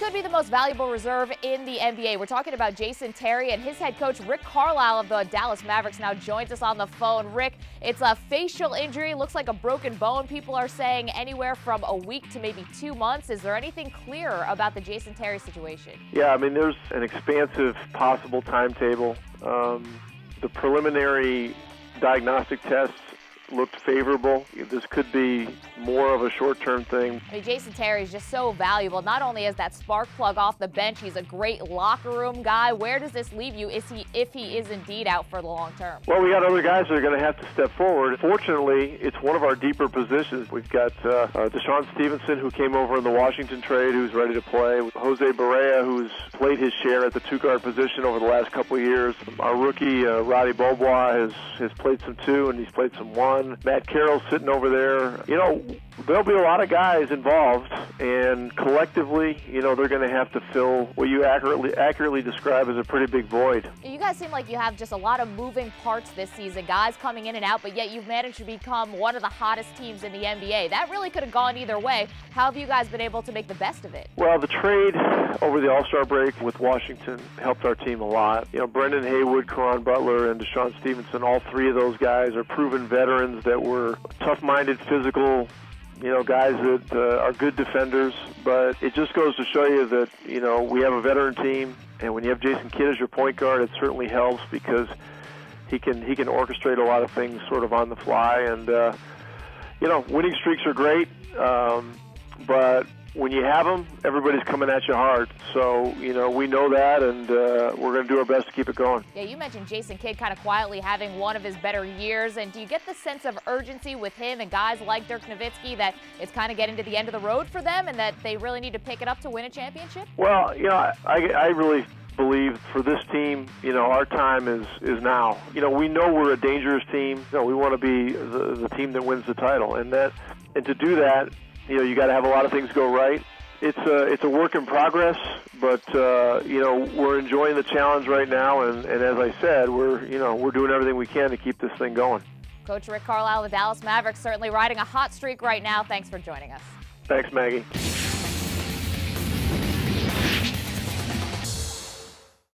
could be the most valuable reserve in the NBA. We're talking about Jason Terry and his head coach, Rick Carlisle of the Dallas Mavericks, now joins us on the phone. Rick, it's a facial injury, looks like a broken bone. People are saying anywhere from a week to maybe two months. Is there anything clearer about the Jason Terry situation? Yeah, I mean, there's an expansive possible timetable. Um, the preliminary diagnostic tests looked favorable. This could be more of a short-term thing. I mean, Jason Terry is just so valuable. Not only is that spark plug off the bench, he's a great locker room guy. Where does this leave you is he, if he is indeed out for the long term? Well, we got other guys that are going to have to step forward. Fortunately, it's one of our deeper positions. We've got uh, uh, DeShawn Stevenson, who came over in the Washington trade, who's ready to play. Jose Barea, who's played his share at the two-guard position over the last couple of years. Our rookie, uh, Roddy Beaubois, has, has played some two, and he's played some one. Matt Carroll sitting over there. You know, there'll be a lot of guys involved, and collectively, you know, they're going to have to fill what you accurately accurately describe as a pretty big void. You guys seem like you have just a lot of moving parts this season, guys coming in and out, but yet you've managed to become one of the hottest teams in the NBA. That really could have gone either way. How have you guys been able to make the best of it? Well, the trade over the All-Star break with Washington helped our team a lot. You know, Brendan Haywood, Caron Butler, and DeShawn Stevenson, all three of those guys are proven veterans that were tough-minded, physical, you know, guys that uh, are good defenders. But it just goes to show you that, you know, we have a veteran team, and when you have Jason Kidd as your point guard, it certainly helps because he can he can orchestrate a lot of things sort of on the fly. And uh, you know, winning streaks are great, um, but when you have them, everybody's coming at you hard. So, you know, we know that, and uh, we're going to do our best to keep it going. Yeah, you mentioned Jason Kidd kind of quietly having one of his better years. And do you get the sense of urgency with him and guys like Dirk Nowitzki that it's kind of getting to the end of the road for them and that they really need to pick it up to win a championship? Well, you know, I, I really believe for this team, you know, our time is is now. You know, we know we're a dangerous team. You know, we want to be the, the team that wins the title, and that and to do that, you know, you got to have a lot of things go right. It's a it's a work in progress, but uh, you know we're enjoying the challenge right now, and, and as I said, we're you know we're doing everything we can to keep this thing going. Coach Rick Carlisle, the Dallas Mavericks, certainly riding a hot streak right now. Thanks for joining us. Thanks, Maggie.